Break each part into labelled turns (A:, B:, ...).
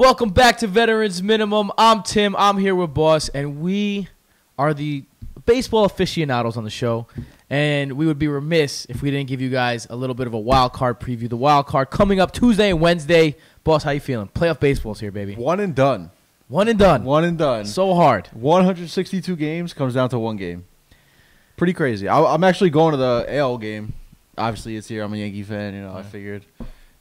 A: Welcome back to Veterans Minimum. I'm Tim. I'm here with Boss, and we are the baseball aficionados on the show. And we would be remiss if we didn't give you guys a little bit of a wild card preview. The wild card coming up Tuesday and Wednesday. Boss, how you feeling? Playoff baseball's here, baby.
B: One and done.
A: One and done.
B: One and done.
A: So hard.
B: 162 games comes down to one game. Pretty crazy. I, I'm actually going to the AL game. Obviously, it's here. I'm a Yankee fan. You know, I figured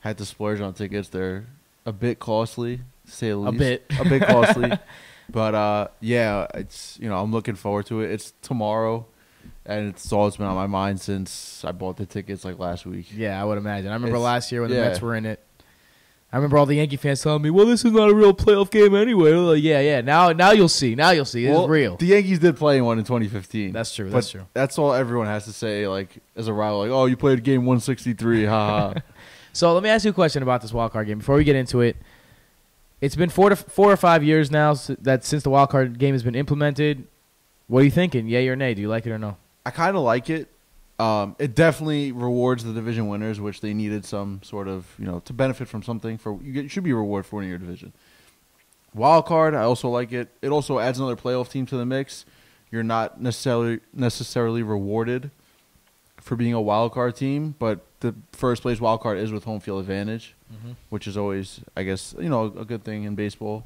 B: had to splurge on tickets. They're a bit costly, say the
A: A bit.
B: a bit costly. but uh, yeah, it's you know I'm looking forward to it. It's tomorrow, and it's always been on my mind since I bought the tickets like last week.
A: Yeah, I would imagine. I remember
B: It's-
A: last year when the
B: yeah.
A: Mets were in it. I remember all the Yankee fans telling me, "Well, this is not a real playoff game anyway." Like, yeah, yeah. Now, now you'll see. Now you'll see. It's
B: Well,
A: real.
B: The Yankees did play in one in 2015.
A: That's true.
B: But
A: That's true.
B: That's all everyone has to say, like as a rival. Like, oh, you played game 163, haha.
A: So let me ask you a question about this wild card game before we get into it. It's been four to four or five years now that since the wild card game has been implemented. What are you thinking? Yay or nay? Do you like it or no?
B: I kind of like it. Um, it definitely rewards the division winners, which they needed some sort of, you know, to benefit from something. For you, should be a reward for winning your division. Wild card, I also like it. It also adds another playoff team to the mix. You're not necessarily necessarily rewarded for being a wild card team, but the first place wild card is with home field advantage. which is always, I guess, you know, a good thing in baseball.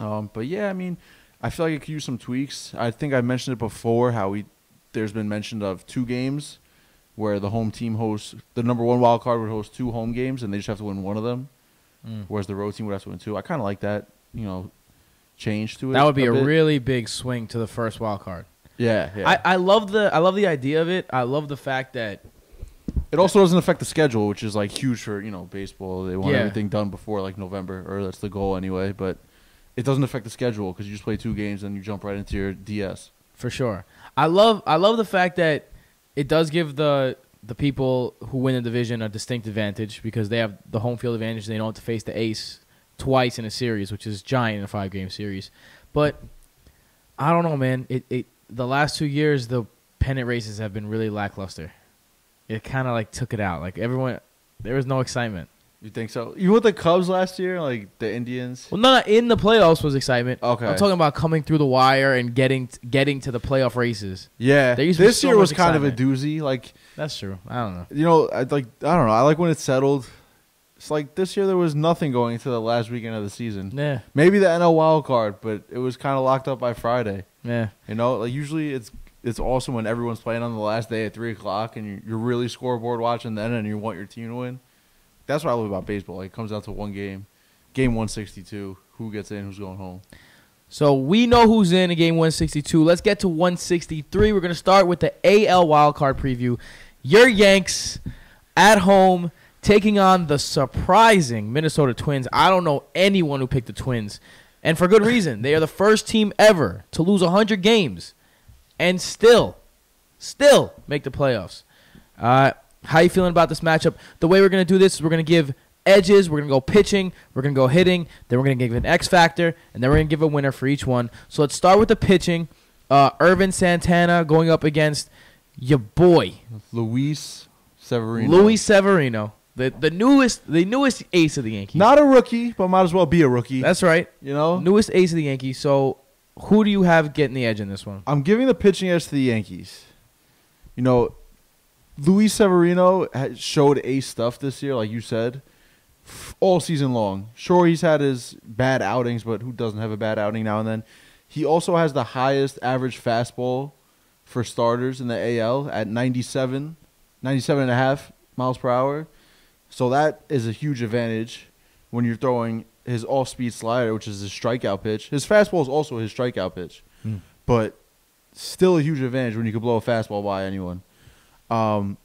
B: Um, but yeah, I mean, I feel like it could use some tweaks. I think I mentioned it before how we there's been mentioned of two games where the home team hosts the number one wild card would host two home games and they just have to win one of them,
A: Mm.
B: whereas the road team would have to win two. I kind of like that, you know, change to it.
A: That would be a,
B: bit.
A: really big swing to the first wild card.
B: yeah, yeah.
A: I, I love the I love the idea of it. I love the fact that
B: it also doesn't affect the schedule, which is like huge for you know baseball. They want
A: Yeah.
B: everything done before like November, or that's the goal anyway. But it doesn't affect the schedule because you just play two games and you jump right into your DS.
A: for sure. I love I love the fact that it does give the the people who win the division a distinct advantage because they have the home field advantage. They don't have to face the ace twice in a series, which is giant in a five game series. But I don't know, man. It it the last two years the pennant races have been really lackluster. It kind of like took it out. Like everyone, there was no excitement.
B: You think so? Even with the Cubs last year, like the Indians.
A: Well, not in the playoffs was excitement.
B: Okay.
A: I'm talking about coming through the wire and getting getting to the playoff races.
B: Yeah,
A: There used to be
B: this
A: so
B: year was kind of a doozy. Like
A: That's true. I don't know.
B: you know, I like I don't know. I like when it's settled. It's like this year there was nothing going into the last weekend of the season.
A: Yeah,
B: Maybe the NL wild card, but it was kind of locked up by Friday.
A: yeah.
B: You know, like usually it's it's awesome when everyone's playing on the last day at three o'clock and you're, really scoreboard watching then and you want your team to win. That's what I love about baseball. Like, it comes down to one game, game one sixty two. Who gets in? Who's going home?
A: So we know who's in in game 162. Let's get to 163. We're going to start with the AL wildcard preview. Your Yanks at home taking on the surprising Minnesota Twins. I don't know anyone who picked the Twins. And for good reason. They are the first team ever to lose 100 games and still, still make the playoffs. Uh, how you feeling about this matchup? The way we're going to do this is we're going to give edges, we're going to go pitching, we're going to go hitting, then we're going to give an X factor, and then we're going to give a winner for each one. So let's start with the pitching. Uh, Ervin Santana going up against your boy
B: Luis Severino.
A: Luis Severino, the the newest the newest ace of the Yankees.
B: Not a rookie, but might as well be a rookie.
A: That's right,
B: you know,
A: newest ace of the Yankees. So who do you have getting the edge in this one?
B: I'm giving the pitching edge to the Yankees. You know, Luis Severino showed ace stuff this year, like you said, all season long. Sure, he's had his bad outings, but who doesn't have a bad outing now and then? He also has the highest average fastball for starters in the AL at 97, 97 and a half miles per hour. So that is a huge advantage when you're throwing his off-speed slider, which is his strikeout pitch. His fastball is also his strikeout pitch,
A: Hmm.
B: but still a huge advantage when you can blow a fastball by anyone. Um,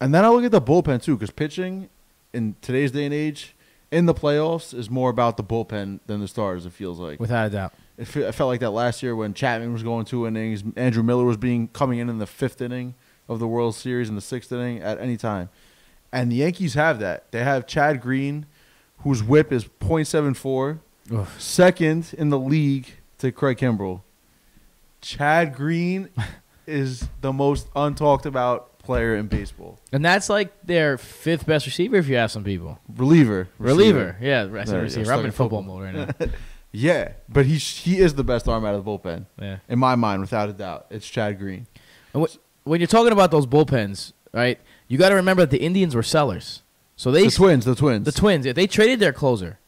B: and then I look at the bullpen too, because pitching in today's day and age in the playoffs is more about the bullpen than the starters. It feels like.
A: Without a doubt.
B: It, fe- I felt like that last year when Chapman was going two innings, Andrew Miller was being coming in in the fifth inning of the World Series in the sixth inning at any time, and the Yankees have that. They have Chad Green, whose WHIP is .74,
A: Oof.
B: second in the league to Craig Kimbrel. Chad Green is the most untalked about player in baseball.
A: And that's like their fifth best receiver if you ask some people.
B: Reliever.
A: Reliever. Yeah, I said receiver. I'm in football
B: football.
A: mode right now.
B: Yeah, but he he is the best arm out of the bullpen
A: yeah.
B: in my mind, without a doubt. It's Chad Green.
A: And wh- when you're talking about those bullpens, right? You got to remember that the Indians were sellers. So they
B: The twins, the twins.
A: the Twins, yeah, they traded their closer,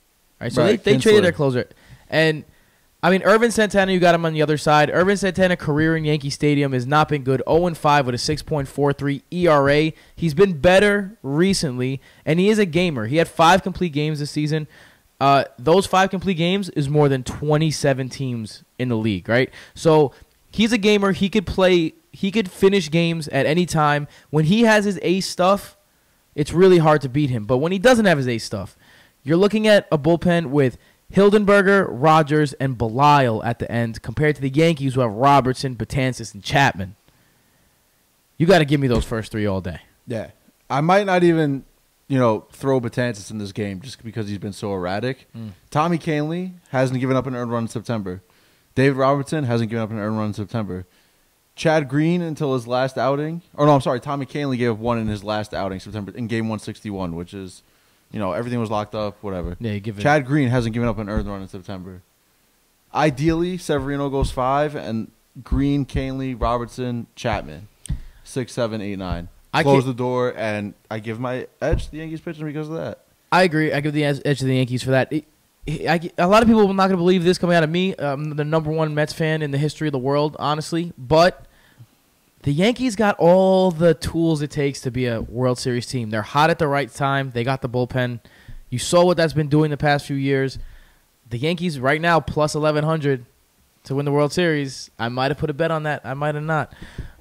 A: right? So
B: Right,
A: they, they
B: Kintzler.
A: traded their closer, and I mean Ervin Santana, you got him on the other side. Ervin Santana career in Yankee Stadium has not been good. 0 5 with a 6.43 ERA. He's been better recently, and he is a gamer. He had five complete games this season. Uh, those five complete games is more than 27 teams in the league, right? So he's a gamer. He could play. He could finish games at any time. When he has his ace stuff, it's really hard to beat him. But when he doesn't have his ace stuff, you're looking at a bullpen with Hildenberger, Rogers, and Belisle at the end, compared to the Yankees who have Robertson, Betances, and Chapman. You got to give me those first three all day.
B: Yeah, I might not even, you know, throw Betances in this game just because he's been so erratic.
A: Mm.
B: Tommy Kahnle hasn't given up an earned run in September. David Robertson hasn't given up an earned run in September. Chad Green until his last outing, or no, I'm sorry, Tommy Kahnle gave up one in his last outing September in game 161, which is, you know, everything was locked up, whatever.
A: Yeah, you give it.
B: Chad Green hasn't given up an earned run in September. Ideally, Severino goes five, and Green, Kahnle, Robertson, Chapman, six, seven, eight, nine.
A: I
B: Close the door, and I give my edge to the Yankees pitching because of that.
A: I agree. I give the edge to the Yankees for that. It- I, a lot of people are not going to believe this coming out of me. I'm the number one Mets fan in the history of the world, honestly. But the Yankees got all the tools it takes to be a World Series team. They're hot at the right time. They got the bullpen. You saw what that's been doing the past few years. The Yankees right now plus 1100 to win the World Series. I might have put a bet on that. I might have not.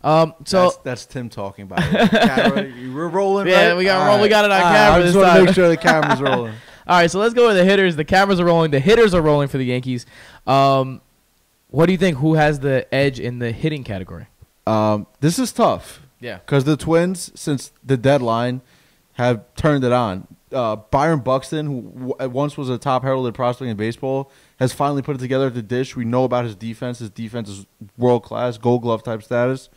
A: Um, so
B: that's, that's Tim talking about it. Camera, we're rolling.
A: Yeah,
B: right?
A: we got roll- we got it on
B: All
A: camera
B: I just want to make sure the camera's rolling.
A: All right, so let's go with the hitters. The cameras are rolling. The hitters are rolling for the Yankees. Um, what do you think? Who has the edge in the hitting category?
B: Um, this is tough
A: Yeah.
B: because the Twins, since the deadline, have turned it on. Uh, Byron Buxton, who w- once was a top heralded prospect in baseball, has finally put it together at the dish. We know about his defense. His defense is world class, Gold Glove type status,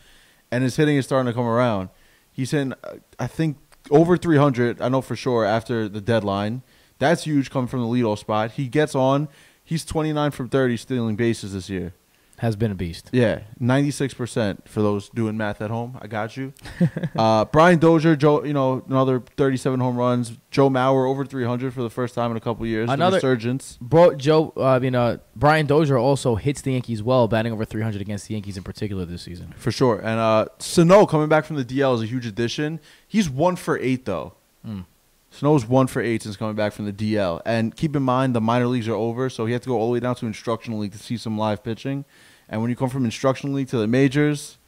B: and his hitting is starting to come around. He's hitting, uh, I think, over 300. I know for sure after the deadline. That's huge coming from the leadoff spot. He gets on. He's 29 from 30 stealing bases this year.
A: Has been a beast.
B: Yeah, ninety six percent for those doing math at home. I got you. uh, Brian Dozier, Joe, you know another thirty seven home runs. Joe Mauer over three hundred for the first time in a couple years. The
A: Another-
B: resurgence.
A: Bro, Joe, uh, I mean, uh, Brian Dozier also hits the Yankees well, batting over 300 against the Yankees in particular this season.
B: for sure. And uh, Sano coming back from the DL is a huge addition. He's one for eight though.
A: Mm.
B: Sano's one for eight since coming back from the DL. And keep in mind the minor leagues are over, so he had to go all the way down to instructional league to see some live pitching. And when you come from instructional league to the majors,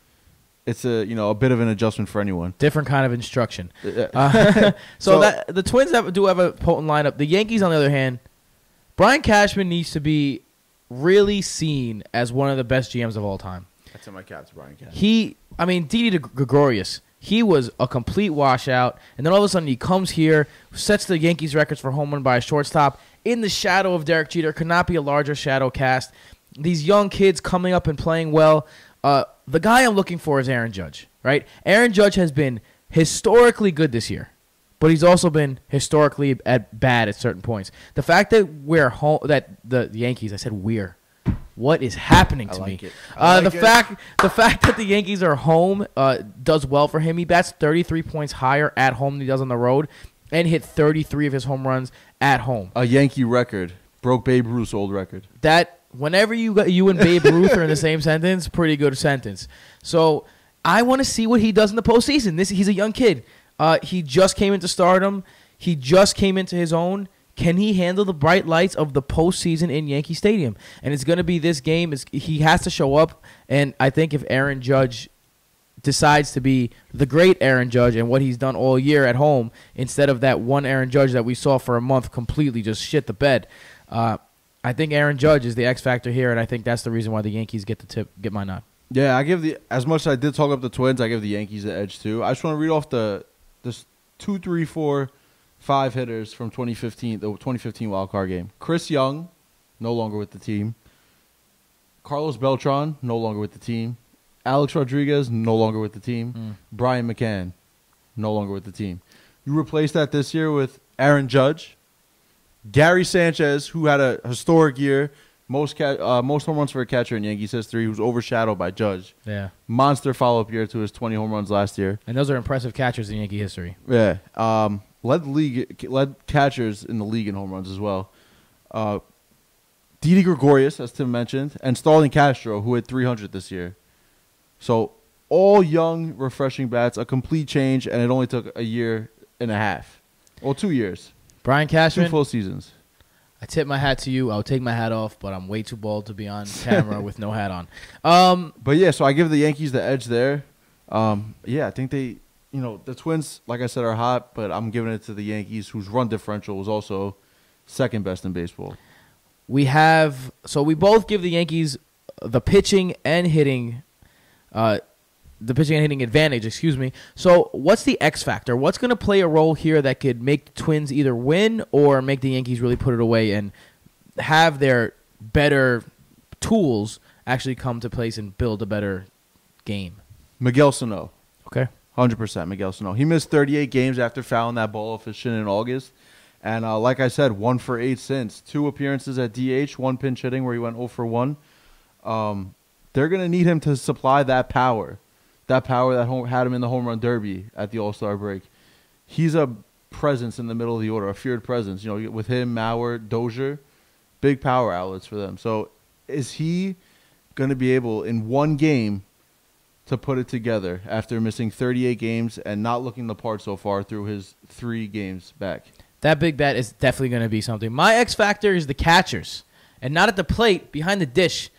B: it's a you know a bit of an adjustment for anyone.
A: Different kind of instruction.
B: Uh,
A: Uh, so,
B: So-
A: that the Twins have, do have a potent lineup. The Yankees, on the other hand, Brian Cashman needs to be really seen as one of the best GMs of all time.
B: That's in my caps, Brian Cashman.
A: He, I mean, Didi Gregorius, he was a complete washout, and then all of a sudden he comes here, sets the Yankees records for home run by a shortstop in the shadow of Derek Jeter. Could not be a larger shadow cast. These young kids coming up and playing well. Uh, the guy I'm looking for is Aaron Judge, right? Aaron Judge has been historically good this year, but he's also been historically at bad at certain points. The fact that we're home, that the Yankees, I said we're. What is happening to
B: like
A: me? Uh,
B: like
A: the
B: it.
A: fact the fact that the Yankees are home uh, does well for him. He bats 33 points higher at home than he does on the road, and hit 33 of his home runs at home.
B: A Yankee record broke Babe Ruth's old record.
A: That whenever you you and Babe Ruth are in the same sentence, pretty good sentence. So I want to see what he does in the postseason. This he's a young kid. Uh, he just came into stardom. He just came into his own. Can he handle the bright lights of the postseason in Yankee Stadium? And it's going to be this game. Is he has to show up. And I think if Aaron Judge decides to be the great Aaron Judge and what he's done all year at home instead of that one Aaron Judge that we saw for a month completely just shit the bed. Uh, I think Aaron Judge is the X factor here, and I think that's the reason why the Yankees get the tip, get my nod.
B: Yeah, I give the as much as I did talk up the Twins, I give the Yankees the edge too. I just want to read off the this two, three, four, five hitters from 2015, the 2015 wild card game. Chris Young, no longer with the team. Carlos Beltran, no longer with the team. Alex Rodriguez no longer with the team.
A: Mm.
B: Brian McCann no longer with the team. You replace that this year with Aaron Judge, Gary Sanchez, who had a historic year, most ca- uh, most home runs for a catcher in Yankees history, who's overshadowed by Judge.
A: Yeah.
B: Monster follow up year to his 20 home runs last year.
A: And those are impressive catchers in Yankee history.
B: Yeah, um, led the league, led catchers in the league in home runs as well. Uh, Didi Gregorius, as Tim mentioned, and Starlin Castro, who had 300 this year. So all young, refreshing bats, a complete change, and it only took a year and a half, well, two years,
A: Brian
B: two
A: Cashman,
B: full seasons.
A: I tip my hat to you. I'll take my hat off, but I'm way too bald to be on camera with no hat on. Um,
B: But yeah, so I give the Yankees the edge there. Um, yeah, I think they, you know, the Twins, like I said, are hot, but I'm giving it to the Yankees, whose run differential was also second best in baseball.
A: we have so we both give the Yankees the pitching and hitting, uh, the pitching and hitting advantage. Excuse me. So what's the X factor? What's going to play a role here that could make the Twins either win or make the Yankees really put it away and have their better tools actually come to place and build a better game?
B: Miguel Sano.
A: Okay.
B: Hundred percent, Miguel Sano. He missed 38 games after fouling that ball off his shin in August, and uh, like I said, one for eight since. Two appearances at DH, one pinch hitting where he went 0 for one. Um, they're gonna need him to supply that power, that power that home, had him in the home run derby at the All Star break. He's a presence in the middle of the order, a feared presence. You know, with him, Mauer, Dozier, big power outlets for them. So, is he gonna be able in one game? to put it together after missing 38 games and not looking the part so far through his three games back.
A: That big bet is definitely going to be something. My X factor is the catchers, and not at the plate, behind the dish.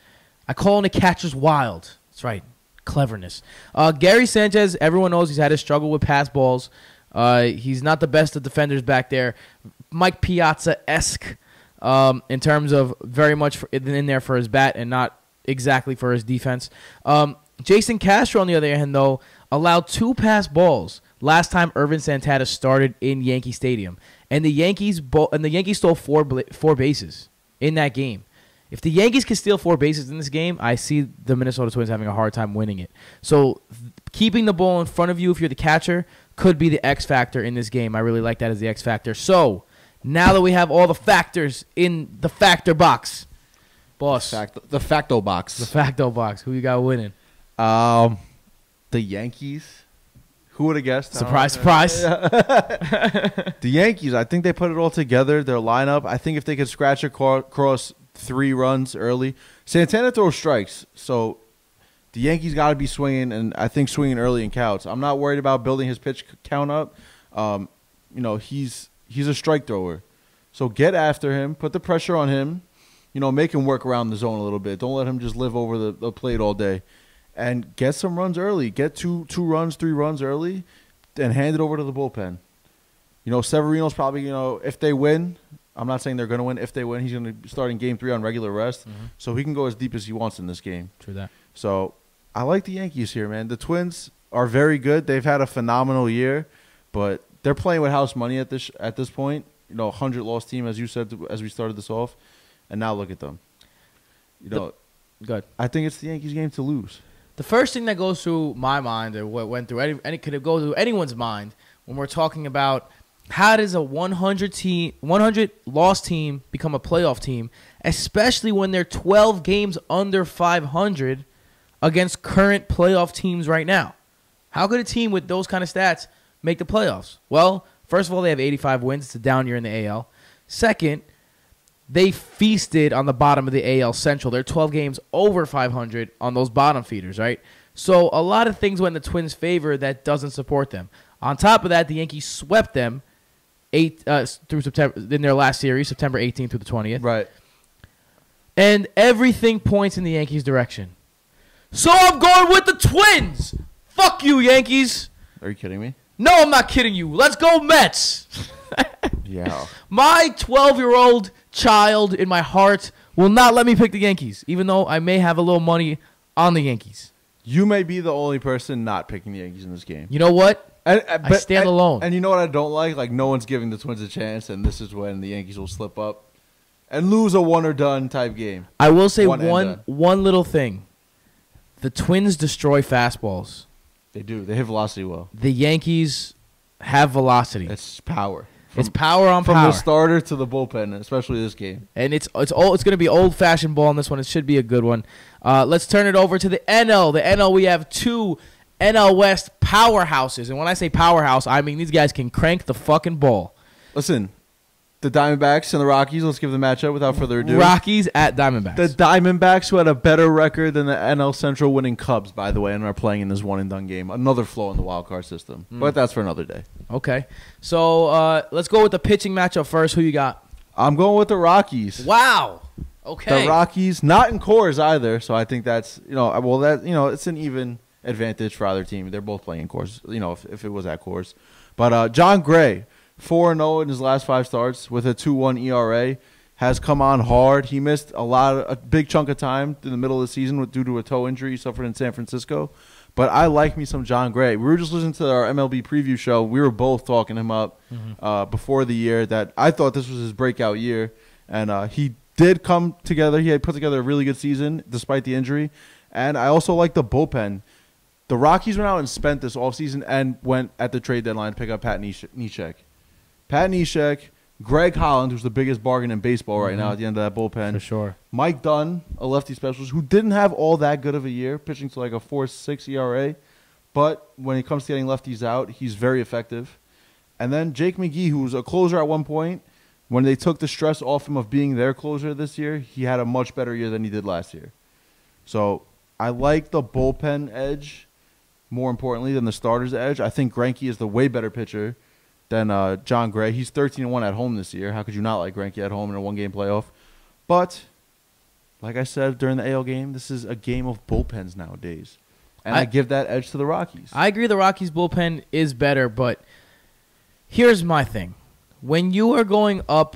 A: I call the catchers wild. That's right, cleverness. Uh, Gary Sanchez, everyone knows he's had a struggle with pass balls. Uh, he's not the best of defenders back there. Mike Piazza esque um, in terms of very much in there for his bat and not exactly for his defense. Um, Jason Castro, on the other hand, though, allowed two pass balls last time Ervin Santana started in Yankee Stadium, and the Yankees bo- and the Yankees stole four bla- four bases in that game. If the Yankees can steal four bases in this game, I see the Minnesota Twins having a hard time winning it. So, keeping the ball in front of you if you're the catcher could be the X factor in this game. I really like that as the X factor. So, now that we have all the factors in the factor box, boss,
B: Fact, the facto box, the
A: facto box, who you got winning?
B: Um, the Yankees. Who would have guessed?
A: Surprise, surprise.
B: The Yankees. I think they put it all together. Their lineup. I think if they could scratch across three runs early, Santana throws strikes. So the Yankees got to be swinging, and I think swinging early in counts. I'm not worried about building his pitch count up. Um, you know, he's he's a strike thrower. So get after him, put the pressure on him. You know, make him work around the zone a little bit. Don't let him just live over the, the plate all day. And get some runs early. Get two two runs, three runs early, and hand it over to the bullpen. You know, Severino's probably, you know, if they win, I'm not saying they're going to win. If they win, he's going to be starting game three on regular rest.
A: Mhm.
B: So he can go as deep as he wants in this game.
A: True that.
B: So I like the Yankees here, man. The Twins are very good. They've had a phenomenal year, but they're playing with house money at this at this point. You know, hundred loss team, as you said as we started this off, and now look at them. You know,
A: Good.
B: I think it's the Yankees' game to lose.
A: The first thing that goes through my mind, or what went through any, any could go through anyone's mind, when we're talking about how does a 100 team, 100 loss team become a playoff team, especially when they're 12 games under 500 against current playoff teams right now. How could a team with those kind of stats make the playoffs? Well, first of all, they have 85 wins. It's a down year in the AL. Second, they feasted on the bottom of the AL Central. They're 12 games over 500 on those bottom feeders, right? So a lot of things went in the Twins' favor that doesn't support them. On top of that, the Yankees swept them eight uh, through September in their last series, September 18th through the 20th,
B: Right.
A: and everything points in the Yankees' direction. So I'm going with the Twins. Fuck you, Yankees.
B: Are you kidding me?
A: No, I'm not kidding you. Let's go Mets.
B: Yeah.
A: My 12 year old child in my heart will not let me pick the Yankees, even though I may have a little money on the Yankees.
B: you may be the only person not picking the Yankees in this game.
A: You know what?
B: And, and-
A: I stand
B: and-
A: alone.
B: And you know what I don't like? Like no one's giving the Twins a chance, and this is when the Yankees will slip up and lose a one or done type game.
A: I will say
B: One
A: one one, little thing. the Twins destroy fastballs.
B: They do. They hit velocity well.
A: The Yankees have velocity.
B: It's power.
A: it's power on
B: from
A: power.
B: the starter to the bullpen, especially this game.
A: and it's it's old, it's going to be old fashioned ball in this one. It should be a good one. Uh, let's turn it over to the NL. The NL we have two NL West powerhouses, and when I say powerhouse, I mean these guys can crank the fucking ball.
B: Listen, the Diamondbacks and the Rockies. Let's give the matchup without further ado.
A: Rockies at Diamondbacks.
B: The Diamondbacks, who had a better record than the NL Central winning Cubs, by the way, and are playing in this one and done game. Another flaw in the wild card system,
A: Mm.
B: but that's for another day.
A: okay, so uh, let's go with the pitching matchup first. Who you got?
B: I'm going with the Rockies.
A: Wow. Okay.
B: The Rockies, not in Coors either, so I think that's you know well that you know it's an even advantage for either team. They're both playing in Coors, you know if, if it was at Coors. But uh, Jon Gray, four and zero in his last five starts with a two one ERA, has come on hard. He missed a lot, of, a big chunk of time in the middle of the season with, due to a toe injury he suffered in San Francisco. But I like me some Jon Gray. We were just listening to our MLB preview show. We were both talking him up uh, before the year that I thought this was his breakout year, and uh, he did come together. He had put together a really good season despite the injury, and I also like the bullpen. The Rockies went out and spent this offseason and went at the trade deadline to pick up Pat Neshek. Pat Neshek, Greg Holland, who's the biggest bargain in baseball right now mm-hmm. at the end of that bullpen.
A: For sure.
B: Mike Dunn, a lefty specialist who didn't have all that good of a year, pitching to like a 4 6 ERA, but when it comes to getting lefties out, he's very effective. And then Jake McGee, who was a closer at one point, when they took the stress off him of being their closer this year, he had a much better year than he did last year. So I like the bullpen edge more importantly than the starter's edge. I think Greinke is the way better pitcher than uh, Jon Gray. He's 13 1 at home this year. How could you not like Greinke at home in a one game playoff? But, like I said during the AL game, this is a game of bullpens nowadays. And I,
A: I-
B: give that edge to the Rockies.
A: I agree the Rockies bullpen is better, but here's my thing. When you are going up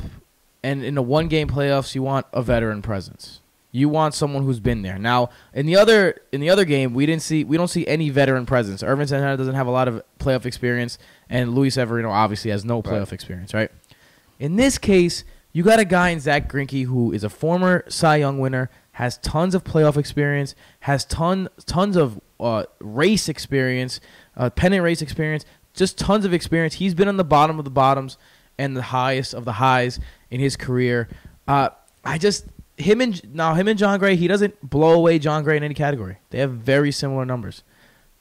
A: and in a one game playoffs, you want a veteran presence. You want someone who's been there. Now, in the other in the other game, we didn't see we don't see any veteran presence. Ervin Santana doesn't have a lot of playoff experience, and Luis Severino obviously has no playoff
B: Right.
A: experience, right? In this case, you got a guy in Zach Greinke who is a former Cy Young winner, has tons of playoff experience, has ton tons of uh, race experience, uh, pennant race experience, just tons of experience. He's been on the bottom of the bottoms and the highest of the highs in his career. Uh, I just him and now him and Jon Gray. He doesn't blow away Jon Gray in any category. They have very similar numbers,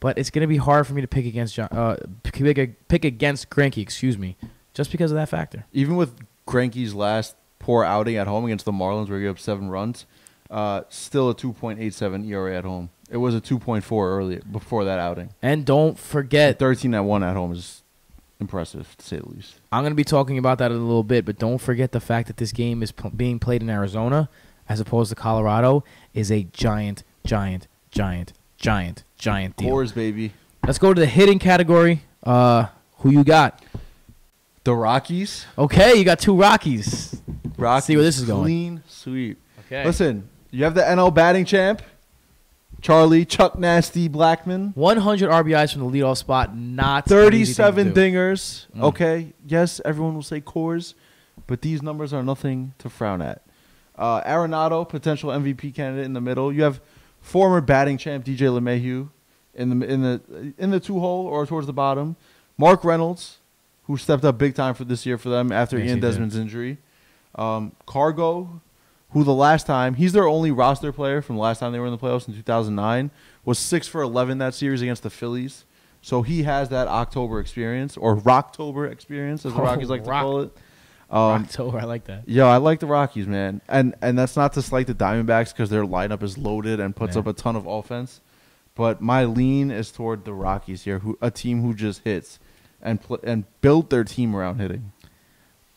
A: but it's gonna be hard for me to pick against John. Uh, pick, pick against Greinke, excuse me, just because of that factor.
B: Even with Greinke's last poor outing at home against the Marlins, where he gave up seven runs, uh, still a 2.87 ERA at home. It was a 2.4 earlier before that outing.
A: And don't forget,
B: 13 at one at home is impressive to say the least.
A: I'm going to be talking about that in a little bit, but don't forget the fact that this game is p- being played in Arizona as opposed to Colorado is a giant, giant, giant, giant, giant deal.
B: Coors, baby.
A: Let's go to the hitting category. Uh, who you got?
B: The Rockies.
A: Okay, you got two Rockies.
B: Rockies.
A: See where this is going.
B: Clean sweep.
A: Okay.
B: Listen, you have the NL batting champ, Charlie Chuck Nasty Blackmon.
A: 100 RBIs from the leadoff spot, not an easy thing to
B: 37 dingers.
A: Mm.
B: Okay, yes, everyone will say Coors, but these numbers are nothing to frown at. Uh, Arenado, potential MVP candidate in the middle. You have former batting champ DJ LeMahieu in the in the in the two hole or towards the bottom. Mark Reynolds, who stepped up big time for this year for them after
A: Yes,
B: Ian
A: he did.
B: Desmond's injury. Um, Cargo, who the last time he's their only roster player from the last time they were in the playoffs in 2009 was six for 11 that series against the Phillies. So he has that October experience or Rocktober experience, as the
A: Oh,
B: Rockies like to
A: Rock-
B: call it. Um,
A: October, I like that.
B: Yo, I like the Rockies, man, and and that's not to slight the Diamondbacks because their lineup is loaded and puts
A: Yeah.
B: up a ton of offense. But my lean is toward the Rockies here, who a team who just hits and pl- and built their team around hitting.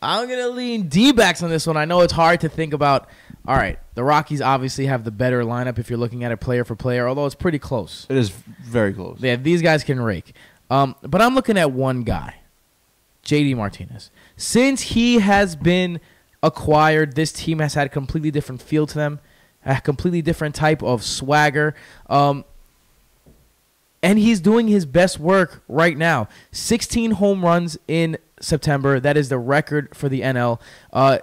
A: I'm gonna lean D-backs on this one. I know it's hard to think about. All right, the Rockies obviously have the better lineup if you're looking at it player for player, although it's pretty close.
B: It is very close.
A: Yeah, these guys can rake. Um, but I'm looking at one guy, JD Martinez. Since he has been acquired, this team has had a completely different feel to them, a completely different type of swagger. Um, and he's doing his best work right now. 16 home runs in September. That is the record for the NL. Uh,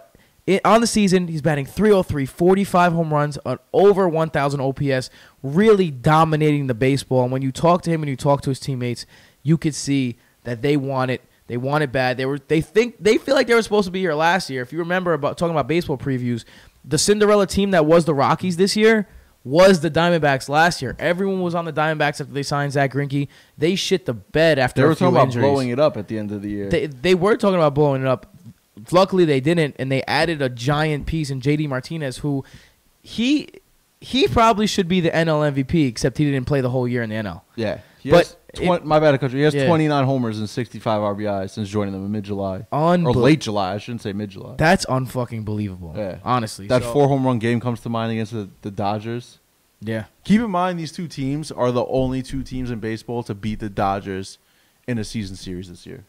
A: It, on the season, he's batting 303, 45 home runs, on over 1,000 OPS, really dominating the baseball. And when you talk to him and you talk to his teammates, you could see that they want it. They want it bad. They were. They think they feel like they were supposed to be here last year. If you remember about talking about baseball previews, the Cinderella team that was the Rockies this year was the Diamondbacks last year. Everyone was on the Diamondbacks after they signed Zach Greinke. They shit the bed after
B: They were talking about blowing it up at the end of the year.
A: They they were talking about blowing it up. Luckily, they didn't, and they added a giant piece in JD Martinez, who he he probably should be the NL MVP, except he didn't play the whole year in the NL.
B: yeah, he
A: But
B: has twen- my bad, country. He has
A: Yeah.
B: 29 homers and 65 RBIs since joining them in mid July or late July. I shouldn't say mid July.
A: That's unfucking believable.
B: Yeah.
A: Honestly,
B: That
A: So-
B: four home run game comes to mind against the, the Dodgers.
A: Yeah,
B: Keep in mind, these two teams are the only two teams in baseball to beat the Dodgers in a season series this year.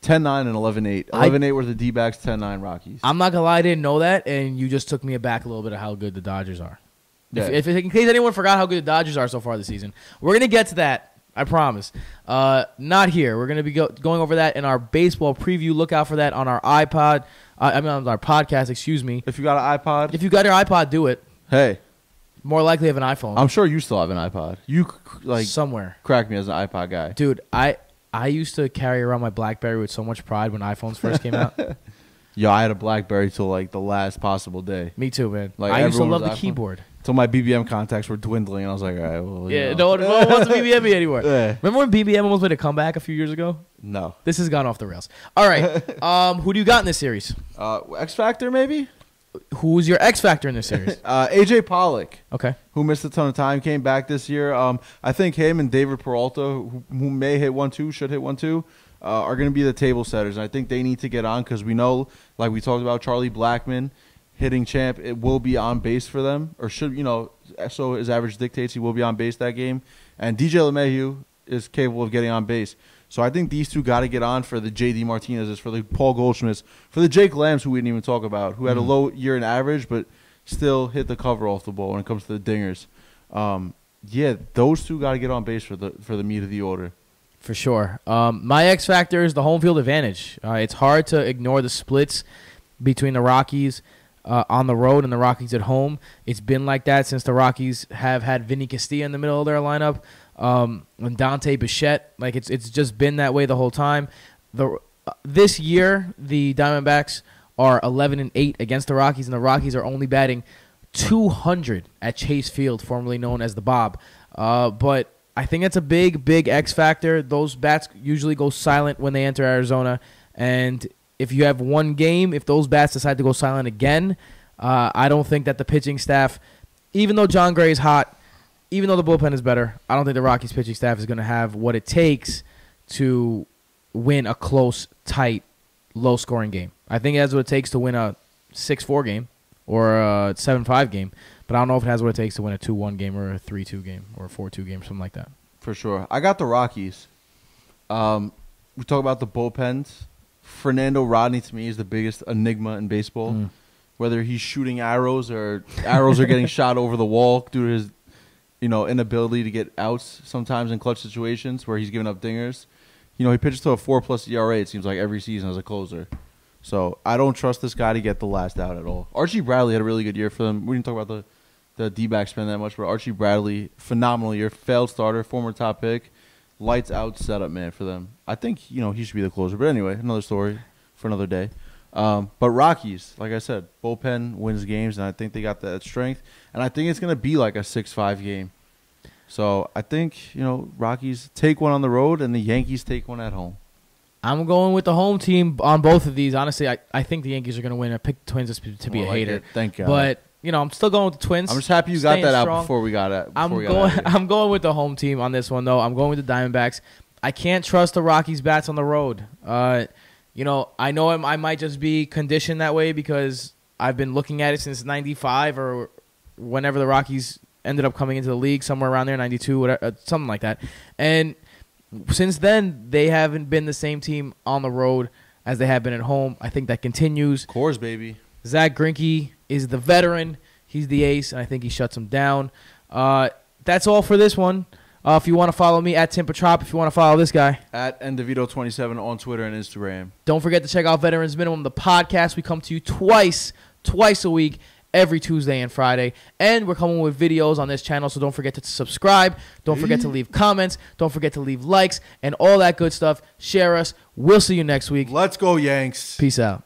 B: 10 9 and 11 8. 11 8 were the D backs, 10 9 Rockies.
A: I'm not gonna lie, I didn't know that, and you just took me aback a little bit of how good the Dodgers are.
B: Yeah.
A: If, if in case anyone forgot how good the Dodgers are so far this season, we're gonna get to that. I promise. Uh, not here. We're gonna be go- going over that in our baseball preview. Look out for that on our iPod. Uh, I mean, on our podcast. Excuse me.
B: if you got an iPod,
A: If you got your iPod, do it.
B: hey,
A: More likely have an iPhone
B: I'm sure you still have an iPod. You like
A: somewhere,
B: crack me as an iPod guy.
A: dude. I I used to carry around my BlackBerry with so much pride when iPhones first came out.
B: Yo, I had a BlackBerry till like the last possible day.
A: Me too, man.
B: Like,
A: I used to love the
B: iPhone.
A: keyboard.
B: Till my BBM contacts were dwindling, and I was like, all right, well, you
A: Yeah,
B: know.
A: no one, no one wants a BBM anymore.
B: Yeah.
A: Remember when BBM almost made a comeback a few years ago?
B: No.
A: This has gone off the rails. All right. um, who do you got in this series?
B: Uh, X Factor, maybe?
A: Who's your X factor in this series?
B: Uh, AJ Pollock,
A: Okay.
B: who missed a ton of time, came back this year. Um, I think him and David Peralta, who, who may hit one two, should hit one two, uh, are going to be the table setters. And I think they need to get on because we know, like we talked about, Charlie Blackmon hitting champ. It will be on base for them, or should you know? So his average dictates he will be on base that game. And DJ LeMahieu is capable of getting on base. So I think these two got to get on for the JD Martinez's, for the Paul Goldschmidts, for the Jake Lambs, who we didn't even talk about, who had a
A: Mhm.
B: low year in average, but still hit the cover off the ball when it comes to the dingers. Um, yeah, those two got to get on base for the for the meat of the order.
A: For sure. Um, my X factor is the home field advantage. Uh, it's hard to ignore the splits between the Rockies uh, on the road and the Rockies at home. It's been like that since the Rockies have had Vinny Castilla in the middle of their lineup um, and Dante Bichette. Like it's it's just been that way the whole time. The uh, this year the Diamondbacks are 11 and 8 against the Rockies, and the Rockies are only batting 200 at Chase Field, formerly known as the Bob. Uh, but I think that's a big, big X factor. Those bats usually go silent when they enter Arizona, and if you have one game, if those bats decide to go silent again, uh, I don't think that the pitching staff, even though Jon Gray is hot, even though the bullpen is better, I don't think the Rockies pitching staff is going to have what it takes to win a close, tight, low scoring game. I think it has what it takes to win a 6 4 game or a 7 5 game, but I don't know if it has what it takes to win a 2 1 game or a 3 2 game or a 4 2 game, something like that.
B: For sure. I got the Rockies. Um, we talk about the bullpens. Fernando Rodney to me is the biggest enigma in baseball.
A: Mm.
B: Whether he's shooting arrows or arrows are getting shot over the wall due to his, you know, inability to get outs sometimes in clutch situations where he's giving up dingers. You know, he pitches to a four plus ERA. It seems like every season as a closer. So I don't trust this guy to get the last out at all. Archie Bradley had a really good year for them. We didn't talk about the the D back spend that much, but Archie Bradley, phenomenal year, failed starter, former top pick, lights out setup man for them. I think you know he should be the closer. But anyway, another story for another day. Um, but Rockies, like I said, bullpen wins games, and I think they got that strength, and I think it's gonna be like a six-five game. So I think you know Rockies take one on the road, and the Yankees take one at home.
A: I'm going with the home team on both of these. Honestly, I, I think the Yankees are going to win. I picked the Twins to, be
B: More
A: a
B: like
A: hater.
B: it. Thank God.
A: But, you know, I'm still going with the Twins.
B: I'm just happy you got that out before we got it.
A: I'm
B: got
A: going.
B: of.
A: I'm going with the home team on this one, though. I'm going with the Diamondbacks. I can't trust the Rockies bats on the road. Uh, you know, I know I'm, I might just be conditioned that way because I've been looking at it since '95 or whenever the Rockies ended up coming into the league, somewhere around there, '92, whatever, uh, something like that. And since then, they haven't been the same team on the road as they have been at home. I think that continues.
B: Coors, baby.
A: Zach Greinke is the veteran. He's the ace, and I think he shuts him down. Uh, that's all for this one. Uh, if you want to follow me at Tim Petrop, if you want to follow this guy,
B: At ndevito27 on Twitter and Instagram.
A: don't forget to check out Veterans Minimum, the podcast. We come to you twice, twice a week, every Tuesday and Friday. And we're coming with videos on this channel, so don't forget to subscribe. Don't forget to leave comments. Don't forget to leave likes and all that good stuff. Share us. We'll see you next week.
B: Let's go, Yanks.
A: Peace out.